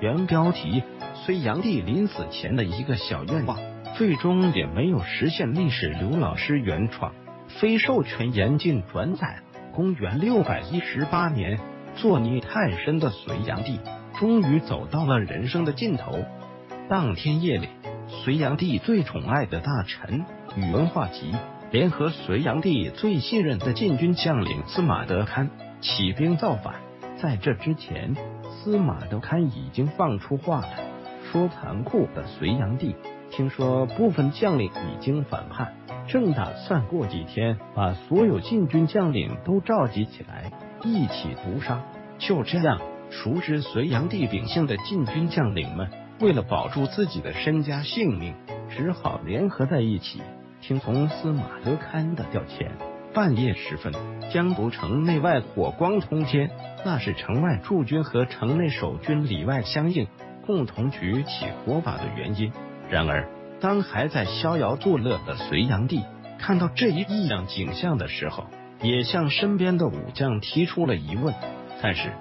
原标题：隋炀帝临死前的一个小愿望，最终也没有实现。历史刘老师原创，非授权严禁转载。公元六百一十八年，作孽太深的隋炀帝终于走到了人生的尽头。当天夜里，隋炀帝最宠爱的大臣宇文化及联合隋炀帝最信任的禁军将领司马德堪起兵造反。在这之前，司马德堪已经放出话来说：“残酷的隋炀帝，听说部分将领已经反叛，正打算过几天把所有禁军将领都召集起来，一起屠杀。”就这样，熟知隋炀帝秉性的禁军将领们，为了保住自己的身家性命，只好联合在一起，听从司马德堪的调遣。半夜时分，江都城内外火光通天。那是城外驻军和城内守军里外相应，共同举起火把的原因。然而，当还在逍遥作乐的隋炀帝看到这一异样景象的时候，也向身边的武将提出了疑问。但是，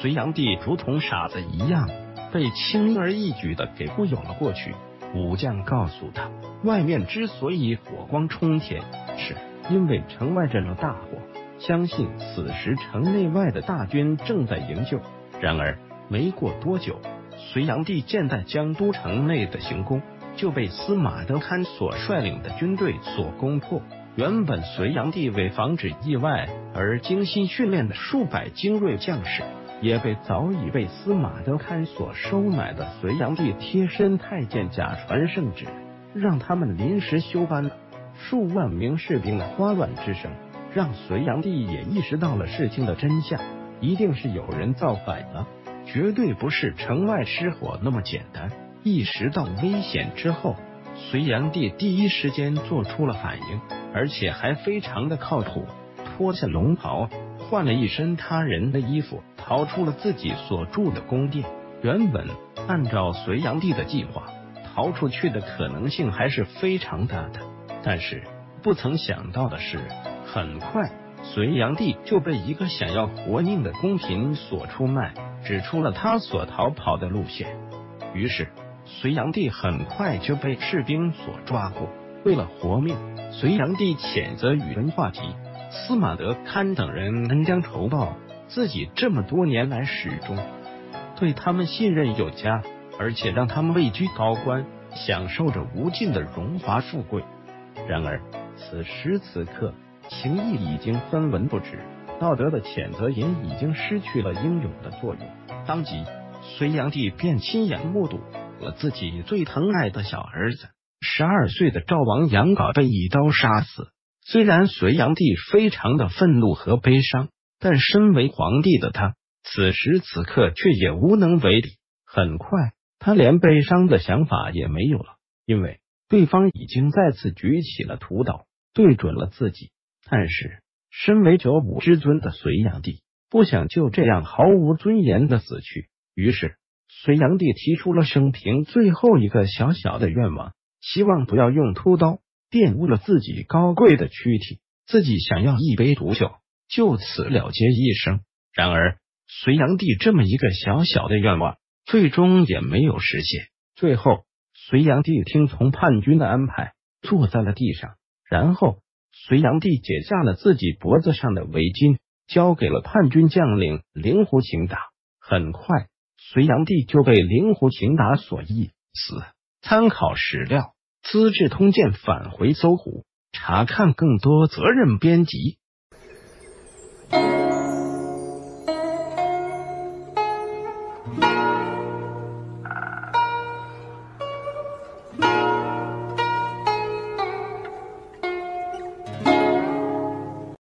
隋炀帝如同傻子一样，被轻而易举的给忽悠了过去。武将告诉他，外面之所以火光冲天，是因为城外着了大火。相信此时城内外的大军正在营救。然而没过多久，隋炀帝见在江都城内的行宫就被司马德堪所率领的军队所攻破。原本隋炀帝为防止意外而精心训练的数百精锐将士，也被早已被司马德堪所收买的隋炀帝贴身太监假传圣旨，让他们临时休班了。数万名士兵的哗乱之声。让隋炀帝也意识到了事情的真相，一定是有人造反了，绝对不是城外失火那么简单。意识到危险之后，隋炀帝第一时间做出了反应，而且还非常的靠谱，脱下龙袍，换了一身他人的衣服，逃出了自己所住的宫殿。原本按照隋炀帝的计划，逃出去的可能性还是非常大的，但是不曾想到的是。很快，隋炀帝就被一个想要活命的宫嫔所出卖，指出了他所逃跑的路线。于是，隋炀帝很快就被士兵所抓获。为了活命，隋炀帝谴责宇文化及、司马德堪等人恩将仇报，自己这么多年来始终对他们信任有加，而且让他们位居高官，享受着无尽的荣华富贵。然而，此时此刻。情谊已经分文不值，道德的谴责也已经失去了应有的作用。当即，隋炀帝便亲眼目睹了自己最疼爱的小儿子十二岁的赵王杨镐被一刀杀死。虽然隋炀帝非常的愤怒和悲伤，但身为皇帝的他，此时此刻却也无能为力。很快，他连悲伤的想法也没有了，因为对方已经再次举起了屠刀，对准了自己。但是，身为九五之尊的隋炀帝不想就这样毫无尊严的死去，于是隋炀帝提出了生平最后一个小小的愿望，希望不要用屠刀玷污了自己高贵的躯体，自己想要一杯毒酒，就此了结一生。然而，隋炀帝这么一个小小的愿望，最终也没有实现。最后，隋炀帝听从叛军的安排，坐在了地上，然后。隋炀帝解下了自己脖子上的围巾，交给了叛军将领灵狐秦达。很快，隋炀帝就被灵狐秦达所缢死。参考史料《资治通鉴》，返回搜狐查看更多责任编辑。